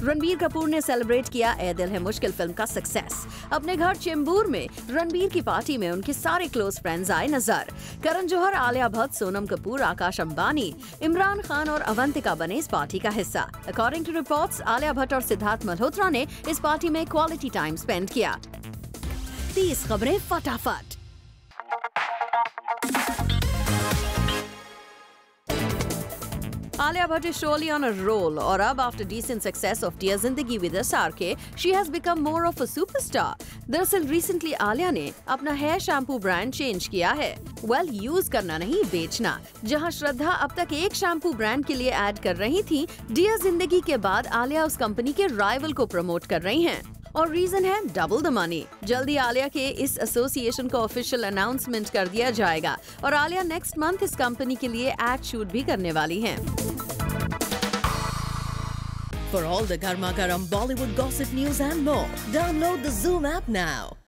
रणबीर कपूर ने सेलिब्रेट किया, ए दिल है मुश्किल फ़िल्म का सक्सेस अपने घर चेंबूर में, रणबीर की पार्टी में उनके सारे क्लोज फ्रेंड्स आए नज़र. करण जौहर, आलिया भट्ट, सोनम कपूर, आकाश अंबानी, इमरान खान और अवंतिका बने इस पार्टी का हिस्सा. According to reports Alia Bhatt और सिद्धार्थ मल्होत्रा ने इस पार्टी में क्वालिटी टाइम स्पेंड किया. तीस खबरें फटाफट. Alia Bhatt is surely on a roll, और अब after decent success of Dear Zindagi with SRK, she has become more of a superstar. दरअसल recently आलिया ने अपना हेयर शैम्पू ब्रांड चेंज किया है। वेल well, यूज़ करना नहीं बेचना। जहाँ श्रद्धा अब तक एक शैम्पू ब्रांड के लिए ऐड कर रही थी डियर ज़िंदगी के बाद आलिया उस कंपनी के राइवल को प्रमोट कर रही हैं। और रीजन है डबल द मनी जल्दी आलिया के इस एसोसिएशन को ऑफिशियल अनाउंसमेंट कर दिया जाएगा। और आलिया नेक्स्ट मंथ इस कंपनी के लिए एड शूट भी करने वाली है। For all the Garma Garam Bollywood gossip news and more, download the Zoom app now.